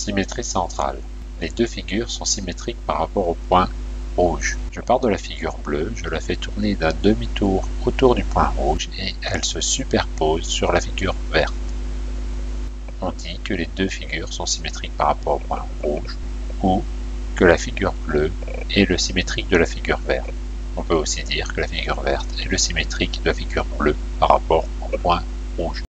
Symétrie centrale. Les deux figures sont symétriques par rapport au point rouge. Je pars de la figure bleue, je la fais tourner d'un demi-tour autour du point rouge et elle se superpose sur la figure verte. On dit que les deux figures sont symétriques par rapport au point rouge ou que la figure bleue est le symétrique de la figure verte. On peut aussi dire que la figure verte est le symétrique de la figure bleue par rapport au point rouge.